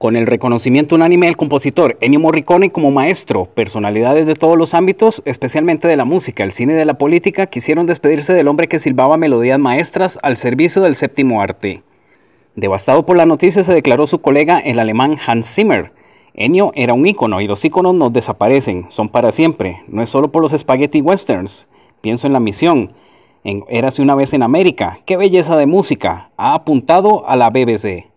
Con el reconocimiento unánime del compositor Ennio Morricone como maestro, personalidades de todos los ámbitos, especialmente de la música, el cine y de la política, quisieron despedirse del hombre que silbaba melodías maestras al servicio del séptimo arte. Devastado por la noticia se declaró su colega el alemán Hans Zimmer. Ennio era un ícono y los íconos no desaparecen, son para siempre, no es solo por los spaghetti westerns. Pienso en la misión, en Érase una vez en América, qué belleza de música, ha apuntado a la BBC.